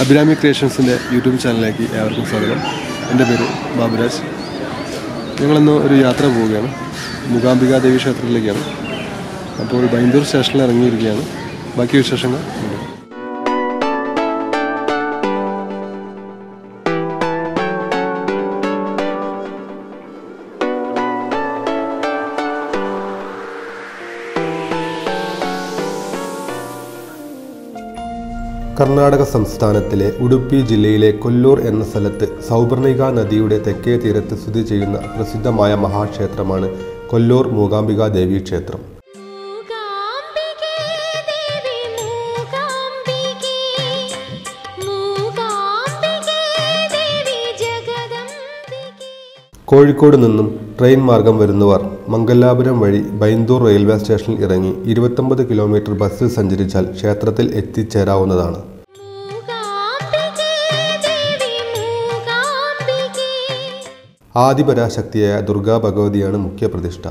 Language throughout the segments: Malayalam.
അഭിരാമി ക്രിയേഷൻസിന്റെ യൂട്യൂബ് ചാനലിലേക്ക് ഏവർക്കും സ്വാഗതം. എന്റെ പേര് ബാബുരാജ്. ഞങ്ങളിന്ന് ഒരു യാത്ര പോവുകയാണ്. മൂകാംബിക ദേവി ക്ഷേത്രത്തിലേക്കാണ്. അപ്പോൾ ബൈന്ദൂർ സ്റ്റേഷനിൽ ഇറങ്ങിയിരിക്കുകയാണ്. ബാക്കി വിശേഷങ്ങൾ ഉണ്ട്. കർണാടക സംസ്ഥാനത്തിലെ ഉടുപ്പി ജില്ലയിലെ കൊല്ലൂർ എന്ന സ്ഥലത്ത് സൗപർണിക നദിയുടെ തെക്കേ തീരത്ത് സ്ഥിതി ചെയ്യുന്ന പ്രസിദ്ധമായ മഹാക്ഷേത്രമാണ് കൊല്ലൂർ മൂകാംബിക ദേവി ക്ഷേത്രം. കോഴിക്കോട് നിന്നും ട്രെയിൻ മാർഗം വരുന്നവർ മംഗലാപുരം വഴി ബൈന്ദൂർ റെയിൽവേ സ്റ്റേഷനിൽ ഇറങ്ങി ഇരുപത്തൊമ്പത് കിലോമീറ്റർ ബസ്സിൽ സഞ്ചരിച്ചാൽ ക്ഷേത്രത്തിൽ എത്തിച്ചേരാവുന്നതാണ്. ആദിപരാശക്തിയായ ദുർഗാ ഭഗവതിയാണ് മുഖ്യപ്രതിഷ്ഠ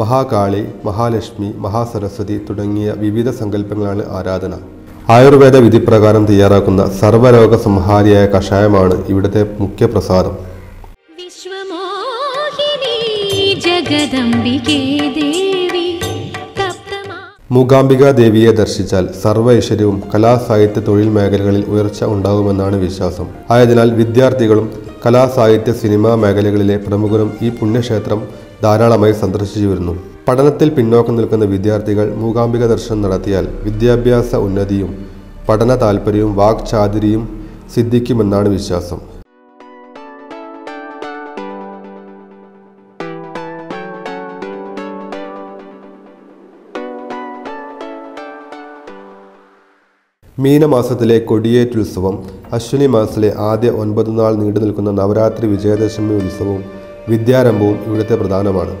മഹാകാളി മഹാലക്ഷ്മി മഹാസരസ്വതി തുടങ്ങിയ വിവിധ സങ്കല്പങ്ങളാണ് ആരാധന. ആയുർവേദ വിധിപ്രകാരം തയ്യാറാക്കുന്ന സർവരോഗ സംഹാരിയായ കഷായമാണ് ഇവിടുത്തെ മുഖ്യപ്രസാദം മൂകാംബിക ദേവിയെ ദർശിച്ചാൽ സർവ ഐശ്വര്യവും കലാസാഹിത്യ തൊഴിൽ മേഖലകളിൽ ഉയർച്ച ഉണ്ടാകുമെന്നാണ് വിശ്വാസം. ആയതിനാൽ വിദ്യാർത്ഥികളും കലാസാഹിത്യ സിനിമാ മേഖലകളിലെ പ്രമുഖരും ഈ പുണ്യക്ഷേത്രം ധാരാളമായി സന്ദർശിച്ചു വരുന്നു. പഠനത്തിൽ പിന്നോക്കം നിൽക്കുന്ന വിദ്യാർത്ഥികൾ മൂകാംബിക ദർശനം നടത്തിയാൽ വിദ്യാഭ്യാസ ഉന്നതിയും പഠന താൽപ്പര്യവും വാക്ചാതുരിയും സിദ്ധിക്കുമെന്നാണ് വിശ്വാസം. മീനമാസത്തിലെ കൊടിയേറ്റുത്സവം അശ്വിനി മാസത്തിലെ ആദ്യ ഒൻപത് നാൾ നീണ്ടു നിൽക്കുന്ന നവരാത്രി വിജയദശമി ഉത്സവവും വിദ്യാരംഭവും ഇവിടുത്തെ പ്രധാനമാണ്.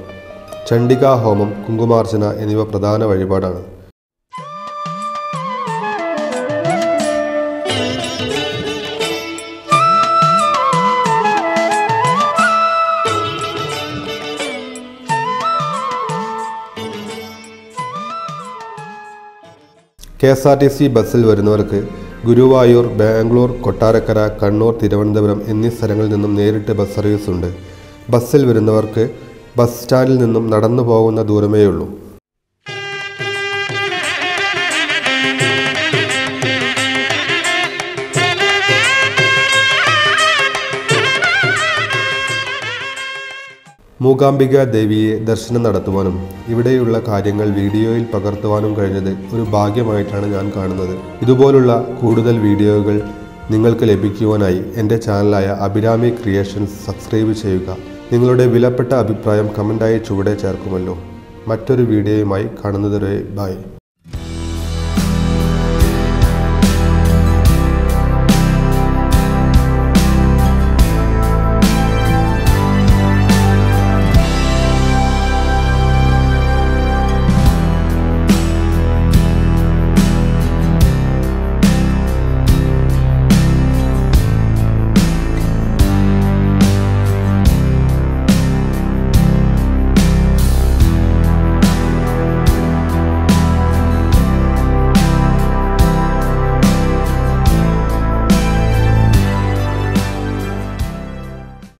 ചണ്ഡികാ ഹോമം കുങ്കുമാർച്ചന എന്നിവ പ്രധാന വഴിപാടാണ്. K S R T C ബസ്സിൽ വരുന്നവർക്ക് ഗുരുവായൂർ ബാംഗ്ലൂർ കൊട്ടാരക്കര കണ്ണൂർ തിരുവനന്തപുരം എന്നീ സ്ഥലങ്ങളിൽ നിന്നും നേരിട്ട് ബസ് സർവീസ് ഉണ്ട് ബസ്സിൽ വരുന്നവർക്ക് ബസ് സ്റ്റാൻഡിൽ നിന്നും നടന്നു പോകുന്ന ദൂരമേയുള്ളൂ. മൂകാംബിക ദേവിയെ ദർശനം നടത്തുവാനും ഇവിടെയുള്ള കാര്യങ്ങൾ വീഡിയോയിൽ പകർത്തുവാനും കഴിഞ്ഞത് ഒരു ഭാഗ്യമായിട്ടാണ് ഞാൻ കാണുന്നത്. ഇതുപോലുള്ള കൂടുതൽ വീഡിയോകൾ നിങ്ങൾക്ക് ലഭിക്കുവാനായി എന്റെ ചാനലായ അഭിരാമി ക്രിയേഷൻസ് സബ്സ്ക്രൈബ് ചെയ്യുക. നിങ്ങളുടെ വിലപ്പെട്ട അഭിപ്രായം കമന്റായി ചുവടെ ചേർക്കുമല്ലോ. മറ്റൊരു വീഡിയോയുമായി കാണുന്നതുവരെ ബൈ.